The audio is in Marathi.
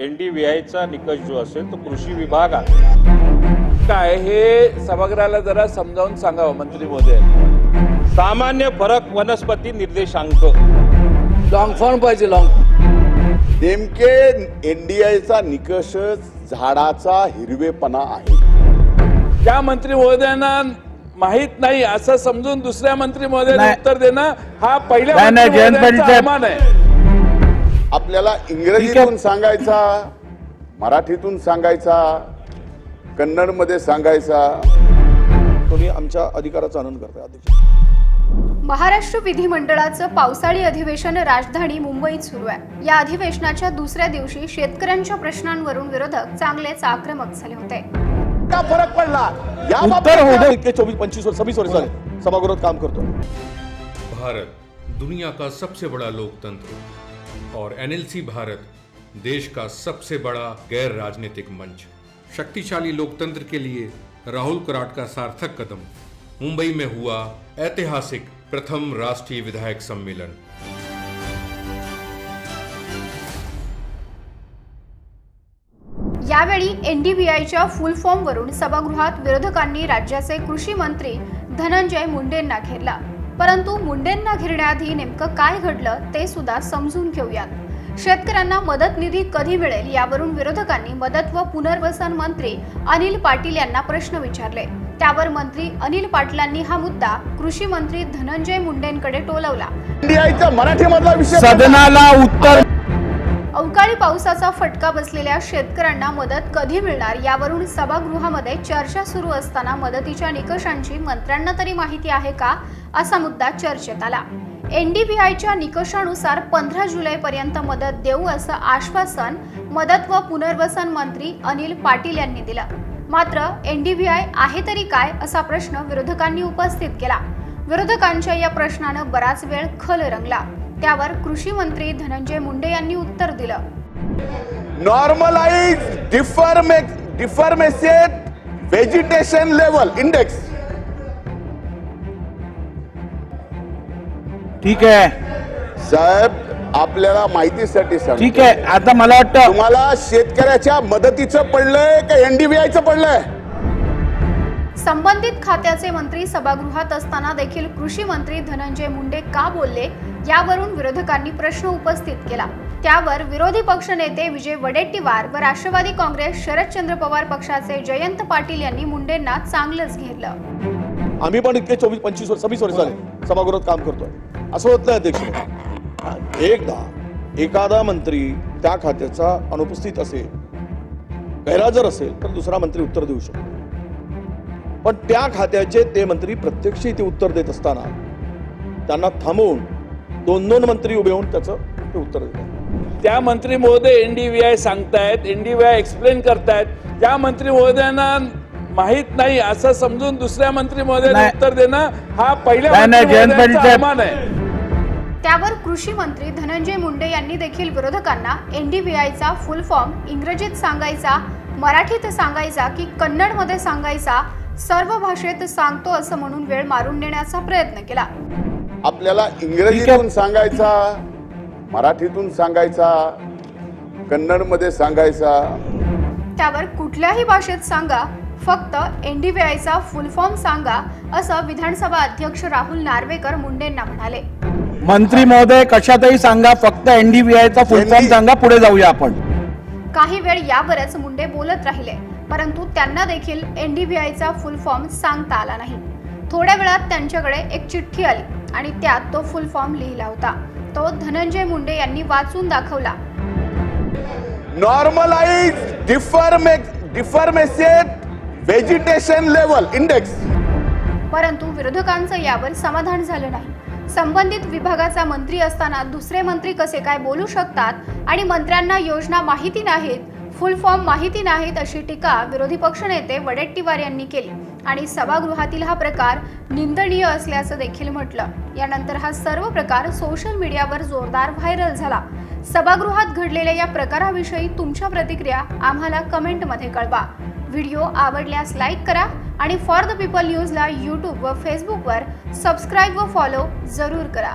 एन डी व्ही आयचा निकष जो असेल तो कृषी विभागात काय हे सभागृहाला जरा समजावून सांगावं मंत्री महोदय. सामान्य फरक वनस्पती निर्देशांक. लॉंग फॉर्म पाहिजे लॉंग नेमके एनडीआयचा निकष झाडाचा हिरवेपणा आहे. ज्या मंत्री महोदयांना माहीत नाही असं समजून दुसऱ्या मंत्री महोदयांना नाही. उत्तर देणं हा पहिल्या नाही, नाही, मंत्री जयंत महोदयांचा पाटील साहेब. आहे. आपल्याला इंग्रजीतून. सांगायचा मराठीतून सांगायचा कन्नडमध्ये सांगायचा. तुम्ही आमच्या अधिकाराचा आनंद करताय अध्यक्ष. महाराष्ट्र विधिमंडळाचं पावसाळी अधिवेशन राजधानी मुंबईत सुरू आहे. या अधिवेशनाच्या दुसऱ्या दिवशी शेतकऱ्यांच्या प्रश्नांवरून विरोधक चांगलेच आक्रमक झाले होते. का फरक पडला? या चोवीस पंचवीस वर्ष सव्वीस वर्ष झाले. सभागृहात काम करतो भारत दुनिया का सबसे बड़ा लोकतंत्र? और एनएलसी भारत देश का सबसे बड़ा गैर राजनीतिक मंच। शक्तिशाली लोकतंत्र के लिए राहुल कराट का सार्थक कदम। मुंबई में हुआ ऐतिहासिक प्रथम राष्ट्रीय विधायक सम्मेलन। यावेळी एनडीबीआयच्या फुल फॉर्मवरून सभागृहात विरोधकांनी राज्याचे कृषी मंत्री धनंजय मुंडेंना घेरला. परंतु मुंडेंना घेरण्याआधी नेमकं काय घडलं ते सुद्धा समजून घेऊयात. शेतकऱ्यांना मदत निधी कधी मिळेल यावरून विरोधकांनी मदत व पुनर्वसन मंत्री अनिल पाटील यांना प्रश्न विचारले. त्यावर मंत्री अनिल पाटलांनी हा मुद्दा कृषी मंत्री धनंजय मुंडेंकडे टोलवला. सदनाला उत्तर अवकाळी पावसाचा फटका बसलेल्या शेतकऱ्यांना मदत कधी मिळणार यावरून सभागृहामध्ये चर्चा सुरू असताना मदतीच्या निकषांची मंत्र्यांना तरी माहिती आहे का असा मुद्दा चर्चेत आला. एनडीबीआयच्या निकषानुसार पंधरा जुलैपर्यंत मदत देऊ असं आश्वासन मदत व पुनर्वसन मंत्री अनिल पाटील यांनी दिलं. मात्र एनडीबीआय आहे तरी काय असा प्रश्न विरोधकांनी उपस्थित केला. विरोधकांच्या या प्रश्नानं बराच वेळ खल रंगला. त्यावर कृषी मंत्री धनंजय मुंडे यांनी उत्तर दिलं. Normalise differ difference vegetation level index ठीक आहे. साहेब आपल्याला माहितीसाठी सांग ठीक आहे. आता मला वाटतं तुम्हाला शेतकऱ्याच्या मदतीचं पडलंय का एनडीबीआयचं पडलंय? संबंधित खात्याचे मंत्री सभागृहात असताना देखील कृषी मंत्री धनंजय मुंडे का बोलले यावरून विरोधकांनी प्रश्न उपस्थित केला. त्यावर विरोधी पक्षनेते विजय वडेट्टीवार व राष्ट्रवादी काँग्रेस शरदचंद्र पवार पक्षाचे जयंत पाटील यांनी मुंडेंना चांगलंच घेरलं आम्ही पण इतके चोवीस पंचवीस वर्ष सव्वीस वर्ष झाले सभागृहात काम करतोय. असं होत नाही अध्यक्ष. एकदा एखादा मंत्री त्या खात्याचा अनुपस्थित असेल गैरहजर असेल तर दुसरा मंत्री उत्तर देऊ शकतो. पण त्या खात्याचे ते मंत्री प्रत्यक्ष इथे उत्तर देत असताना त्यांना थांबवून दोन दोन मंत्री उभे होऊन त्याचं ते उत्तर देतात त्या मंत्री महोदय एनडीव्हीआय सांगतायत एनडीव्हीआय एक्सप्लेन करतायत त्या मंत्री महोदयांना माहीत नाही असं समजून दुसऱ्या मंत्री महोदयांना. उत्तर देणं हा पहिल्या. अवमान आहे त्यावर कृषी मंत्री धनंजय मुंडे यांनी देखील विरोधकांना एनडीबीआयचा फुल फॉर्म इंग्रजीत सांगायचा मराठीत सांगायचा की कन्नडमध्ये सांगायचा सर्व भाषेत सांगतो असं म्हणून वेळ मारून नेण्याचा प्रयत्न केला. आपल्याला इंग्रजीतून सांगायचा मराठीतून सांगायचा कन्नडमध्ये सांगायचा. त्यावर कुठल्याही भाषेत सांगा फक्त एनडीबीआयचा फुल फॉर्म सांगा असं विधानसभा अध्यक्ष राहुल नार्वेकर मुंडेंना म्हणाले. मंत्री महोदय कशातही सांगा फक्त एनडीबीआयचा फुल फॉर्म सांगा पुढे जाऊया आपण. काही वेळ यावरच मुंडे बोलत राहिले. परंतु त्यांना देखील एनडीबीआयचा फुल फॉर्म सांगता आला नाही. थोड्या वेळात त्यांच्याकडे एक चिठ्ठी आली आणि त्यात तो फुल फॉर्म लिहिला होता. तो धनंजय मुंडे यांनी वाचून दाखवला. नॉर्मलाइज व्हेजिटेशन लेवल इंडेक्स परंतु विरोधकांचं यावर समाधान झालं नाही. संबंधित विभागाचा मंत्री असताना दुसरे मंत्री कसे काय बोलू शकतात आणि मंत्र्यांना योजना माहिती नाहीत फुल फॉर्म माहिती नाहीत अशी टीका विरोधी पक्षनेते वडेट्टीवार यांनी केली. आणि सभागृहातील हा प्रकार निंदनीय असल्याचं देखील म्हटलं. यानंतर हा सर्व प्रकार सोशल मीडियावर जोरदार व्हायरल झाला. सभागृहात घडलेल्या या प्रकाराविषयी तुमच्या प्रतिक्रिया आम्हाला कमेंटमध्ये कळवा. व्हिडिओ आवडल्यास लाईक करा आणि फॉर द पीपल न्यूजला यूट्यूब व फेसबुकवर सबस्क्राईब व फॉलो जरूर करा.